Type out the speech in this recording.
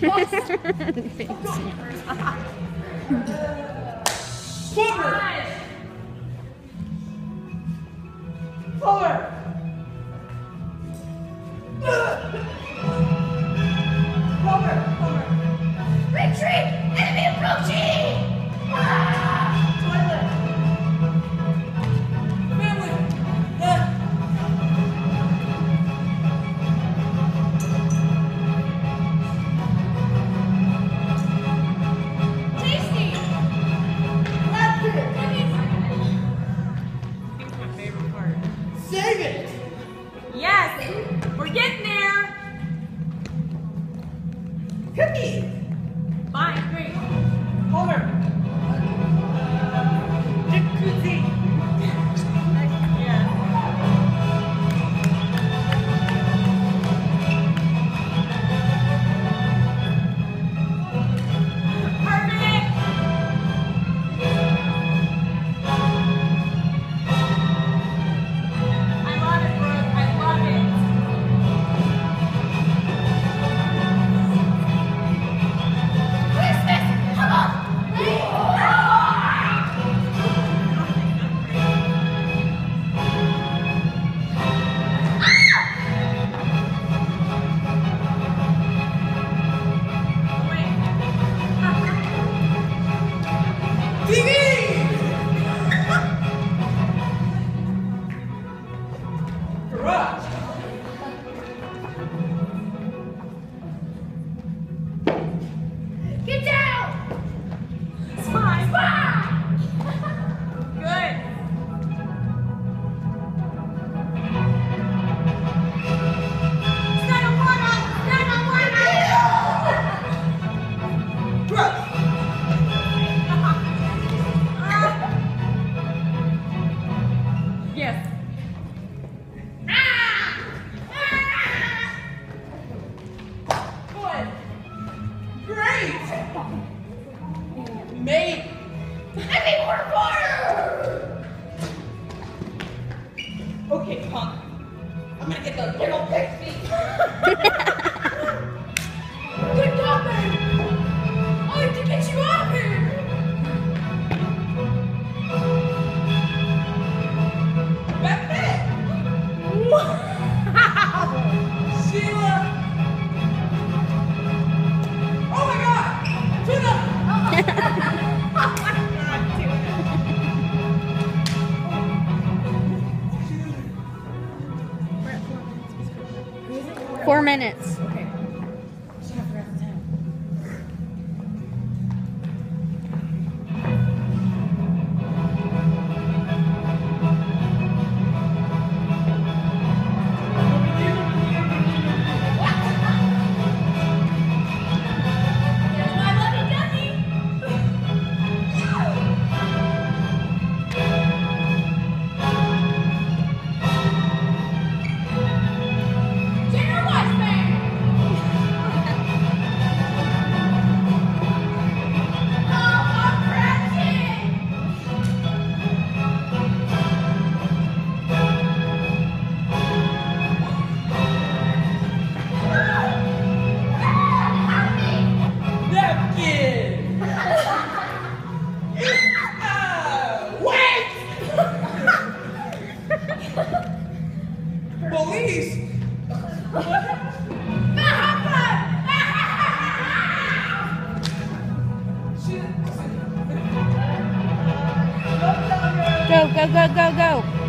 Forward! Forward! Cookie. Fine, great. Over. Okay, punk. I'm gonna get the little pixie. Four minutes. go, go, go, go, go.